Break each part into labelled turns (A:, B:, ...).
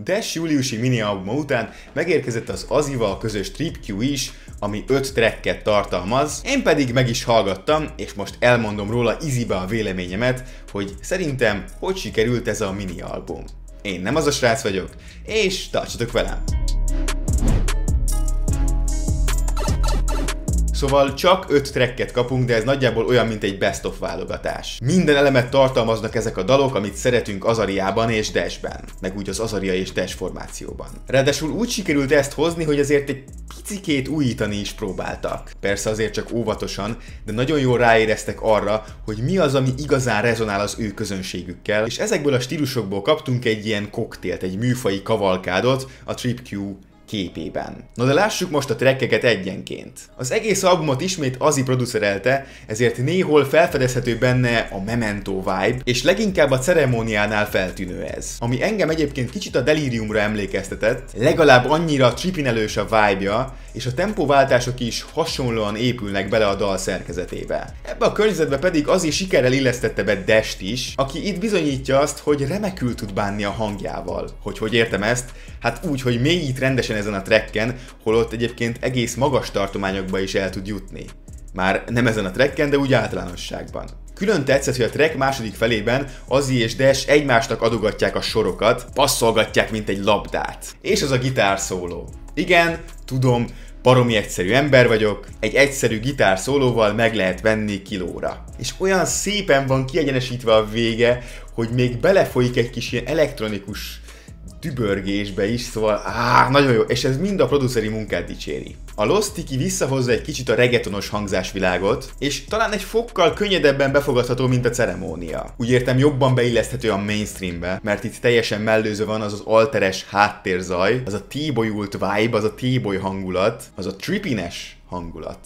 A: Dash júliusi mini albuma után megérkezett az Azival közös Trip Q is, ami 5 tracket tartalmaz, én pedig meg is hallgattam, és most elmondom róla izibe a véleményemet, hogy szerintem hogy sikerült ez a mini album. Én nem az a srác vagyok, és tartsatok velem! Szóval csak 5 tracket kapunk, de ez nagyjából olyan, mint egy best of válogatás. Minden elemet tartalmaznak ezek a dalok, amit szeretünk Azariában és Dashben, meg úgy az Azaria és Dash formációban. Ráadásul úgy sikerült ezt hozni, hogy azért egy picikét újítani is próbáltak. Persze azért csak óvatosan, de nagyon jól ráéreztek arra, hogy mi az, ami igazán rezonál az ő közönségükkel, és ezekből a stílusokból kaptunk egy ilyen koktélt, egy műfai kavalkádot, a Trip Q képében. No de lássuk most a trekkeket egyenként. Az egész albumot ismét Azi producerelte, ezért néhol felfedezhető benne a Memento vibe, és leginkább a ceremóniánál feltűnő ez. Ami engem egyébként kicsit a Deliriumra emlékeztetett, legalább annyira tripinelős a vibe-ja, és a tempóváltások is hasonlóan épülnek bele a dal szerkezetébe. Ebbe a környezetbe pedig az is sikerrel illesztette be Dest is, aki itt bizonyítja azt, hogy remekül tud bánni a hangjával. Hogy hogy értem ezt? Hát úgy, hogy mélyít rendesen ezen a trekken, holott egyébként egész magas tartományokba is el tud jutni. Már nem ezen a trekken, de úgy általánosságban. Külön tetszett, hogy a track második felében Azi és Dash egymásnak adogatják a sorokat, passzolgatják, mint egy labdát. És az a gitár szóló. Igen, tudom, baromi egyszerű ember vagyok, egy egyszerű gitár szólóval meg lehet venni kilóra. És olyan szépen van kiegyenesítve a vége, hogy még belefolyik egy kis ilyen elektronikus dübörgésbe is, szóval áh, nagyon jó, és ez mind a produceri munkát dicséri. A Lost Tiki visszahozza egy kicsit a reggaetonos hangzásvilágot, és talán egy fokkal könnyedebben befogadható, mint a ceremónia. Úgy értem jobban beilleszthető a mainstreambe, mert itt teljesen mellőző van az az alteres háttérzaj, az a T-boyult vibe, az a T-boy hangulat, az a trippines hangulat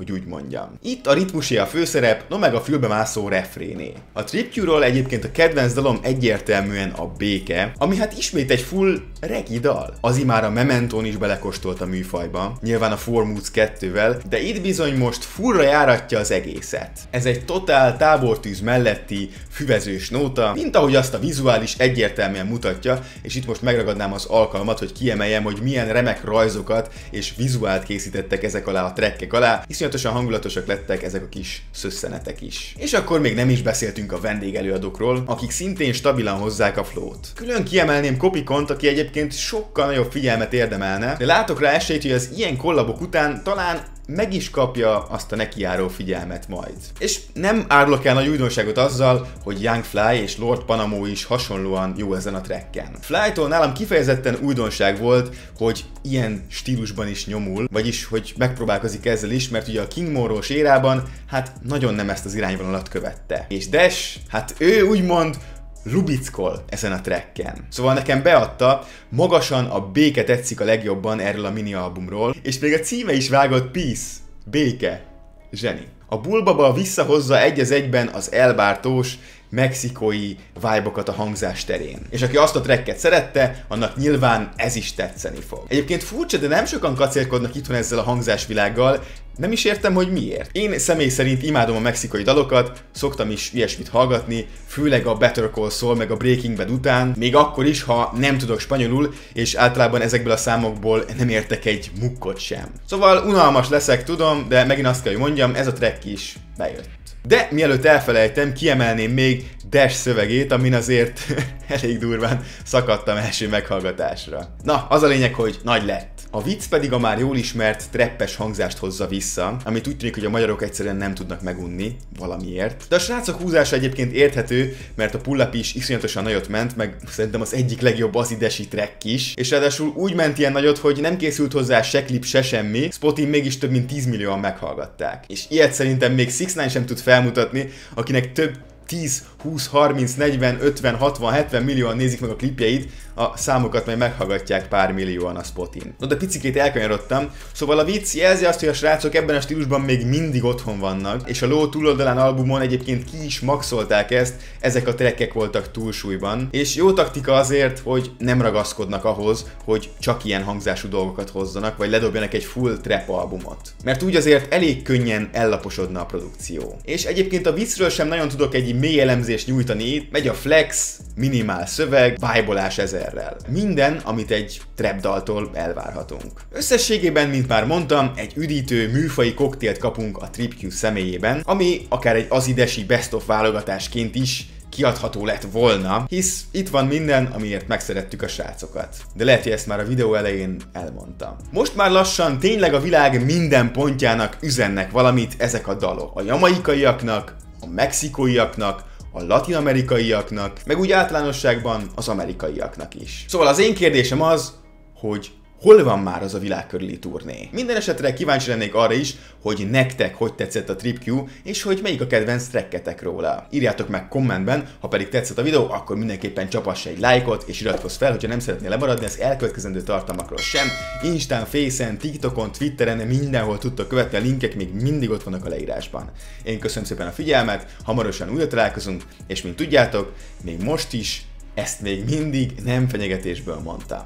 A: hogy úgy mondjam. Itt a ritmusé a főszerep, no meg a fülbemászó refréné. A Tripture-ról egyébként a kedvenc dalom egyértelműen a béke, ami hát ismét egy full regi dal. Az már a Mementón is belekostolt a műfajba, nyilván a Four Moods 2-vel, de itt bizony most fullra járatja az egészet. Ez egy totál tábortűz melletti füvezős nóta, mint ahogy azt a vizuális egyértelműen mutatja, és itt most megragadnám az alkalmat, hogy kiemeljem, hogy milyen remek rajzokat és vizuált készítettek ezek alá a trekkek alá, iszonyatosan hangulatosak lettek ezek a kis szösszenetek is. És akkor még nem is beszéltünk a vendégelőadókról, akik szintén stabilan hozzák a flót. Külön kiemelném Kopikont, aki egyébként sokkal nagyobb figyelmet érdemelne, de látok rá esélyt, hogy az ilyen kollabok után talán meg is kapja azt a nekiáró figyelmet majd. És nem árulok el nagy újdonságot azzal, hogy Young Fly és Lord Panamo is hasonlóan jó ezen a trekken. Fly-tól nálam kifejezetten újdonság volt, hogy ilyen stílusban is nyomul, vagyis hogy megpróbálkozik ezzel is, mert ugye a King Morros érában hát nagyon nem ezt az irányvonalat követte. És Dash, hát ő úgymond lubickol ezen a trekken. Szóval nekem beadta, magasan a béke tetszik a legjobban erről a mini albumról, és még a címe is vágott Peace, béke, zseni. A bulbaba visszahozza egy az egyben az elbártós, mexikói vibe a hangzás terén. És aki azt a tracket szerette, annak nyilván ez is tetszeni fog. Egyébként furcsa, de nem sokan kacérkodnak itthon ezzel a hangzásvilággal, nem is értem, hogy miért. Én személy szerint imádom a mexikai dalokat, szoktam is ilyesmit hallgatni, főleg a Better Call Saul meg a Breaking Bad után, még akkor is, ha nem tudok spanyolul, és általában ezekből a számokból nem értek egy mukkot sem. Szóval unalmas leszek, tudom, de megint azt kell, hogy mondjam, ez a track is bejött. De mielőtt elfelejtem, kiemelném még Dash szövegét, amin azért elég durván szakadtam első meghallgatásra. Na, az a lényeg, hogy nagy lett. A vicc pedig a már jól ismert treppes hangzást hozza vissza, amit úgy tűnik, hogy a magyarok egyszerűen nem tudnak megunni valamiért. De a srácok húzása egyébként érthető, mert a pull is iszonyatosan nagyot ment, meg szerintem az egyik legjobb azidesi track is, és ráadásul úgy ment ilyen nagyot, hogy nem készült hozzá se klip, se semmi, Spotin mégis több mint 10 millióan meghallgatták. És ilyet szerintem még 6 sem tud felmutatni, akinek több 10, 20, 30, 40, 50, 60, 70 millióan nézik meg a klipjeit, a számokat majd meghallgatják pár millióan a spotin. No de picikét elkanyarodtam, szóval a vicc jelzi azt, hogy a srácok ebben a stílusban még mindig otthon vannak, és a Ló túloldalán albumon egyébként ki is maxolták ezt, ezek a trekkek voltak túlsúlyban, és jó taktika azért, hogy nem ragaszkodnak ahhoz, hogy csak ilyen hangzású dolgokat hozzanak, vagy ledobjanak egy full trap albumot. Mert úgy azért elég könnyen ellaposodna a produkció. És egyébként a viccről sem nagyon tudok egy mély elemzést nyújtani itt, megy a flex, minimál szöveg, vibe ezerrel. Minden, amit egy trap daltól elvárhatunk. Összességében, mint már mondtam, egy üdítő, műfai koktélt kapunk a TripQ személyében, ami akár egy azidesi best of válogatásként is kiadható lett volna, hisz itt van minden, amiért megszerettük a srácokat. De lehet, hogy ezt már a videó elején elmondtam. Most már lassan tényleg a világ minden pontjának üzennek valamit ezek a dalok. A jamaikaiaknak, a mexikóiaknak, a latinamerikaiaknak, meg úgy általánosságban az amerikaiaknak is. Szóval az én kérdésem az, hogy Hol van már az a világ körüli turné? Minden esetre kíváncsi lennék arra is, hogy nektek hogy tetszett a TripQ, és hogy melyik a kedvenc trekketek róla. Írjátok meg kommentben, ha pedig tetszett a videó, akkor mindenképpen csapass egy lájkot, és iratkozz fel, hogyha nem szeretnél lemaradni az elkövetkezendő tartalmakról sem. Instán, Facen, TikTokon, Twitteren, mindenhol tudtok követni, a linkek még mindig ott vannak a leírásban. Én köszönöm szépen a figyelmet, hamarosan újra találkozunk, és mint tudjátok, még most is ezt még mindig nem fenyegetésből mondtam.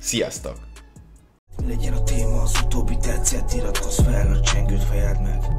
A: Sziasztok!
B: Legyen a téma az utóbbi tetszett, iratkozz fel a csengőt fejeld meg